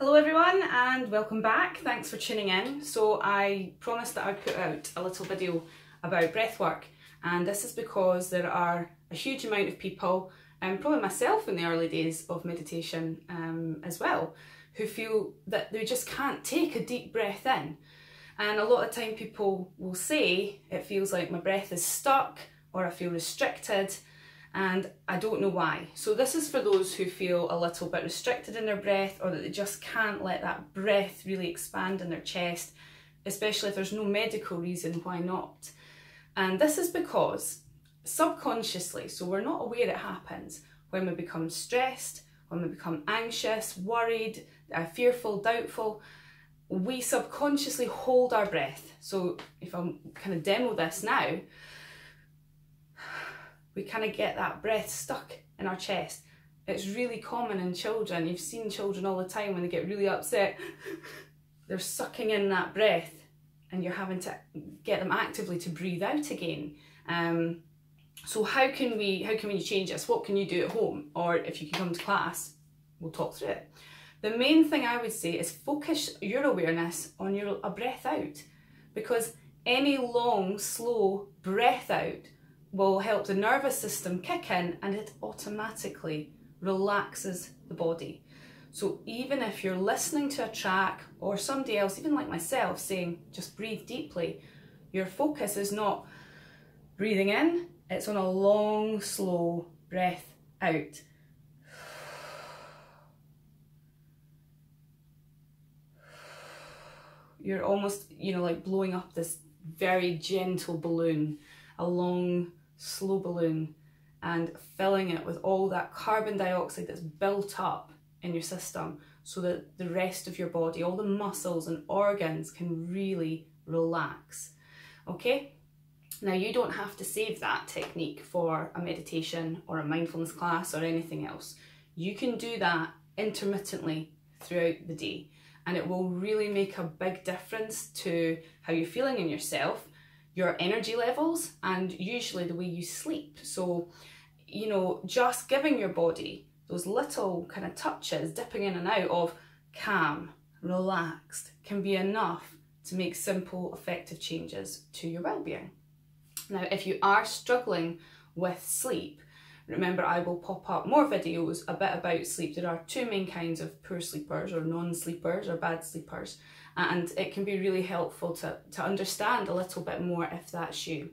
Hello everyone and welcome back. Thanks for tuning in. So I promised that I'd put out a little video about breathwork and this is because there are a huge amount of people and probably myself in the early days of meditation um, as well who feel that they just can't take a deep breath in and a lot of time people will say it feels like my breath is stuck or I feel restricted and I don't know why. So this is for those who feel a little bit restricted in their breath or that they just can't let that breath really expand in their chest, especially if there's no medical reason why not. And this is because subconsciously, so we're not aware it happens, when we become stressed, when we become anxious, worried, uh, fearful, doubtful, we subconsciously hold our breath. So if I'm kind of demo this now, we kind of get that breath stuck in our chest. It's really common in children. You've seen children all the time when they get really upset, they're sucking in that breath and you're having to get them actively to breathe out again. Um, so how can we how can we change this? What can you do at home? Or if you can come to class, we'll talk through it. The main thing I would say is focus your awareness on your a breath out because any long, slow breath out will help the nervous system kick in and it automatically relaxes the body. So even if you're listening to a track or somebody else, even like myself, saying just breathe deeply, your focus is not breathing in, it's on a long, slow breath out. You're almost, you know, like blowing up this very gentle balloon, a long, slow balloon and filling it with all that carbon dioxide that's built up in your system so that the rest of your body, all the muscles and organs can really relax. Okay? Now you don't have to save that technique for a meditation or a mindfulness class or anything else. You can do that intermittently throughout the day and it will really make a big difference to how you're feeling in yourself your energy levels and usually the way you sleep. So, you know, just giving your body those little kind of touches, dipping in and out of calm, relaxed, can be enough to make simple, effective changes to your well-being. Now, if you are struggling with sleep, remember I will pop up more videos a bit about sleep. There are two main kinds of poor sleepers or non-sleepers or bad sleepers and it can be really helpful to, to understand a little bit more if that's you.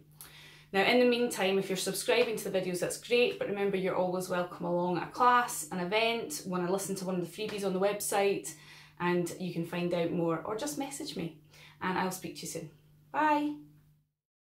Now in the meantime, if you're subscribing to the videos, that's great, but remember you're always welcome along at a class, an event, want to listen to one of the freebies on the website, and you can find out more or just message me and I'll speak to you soon. Bye!